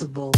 responsible.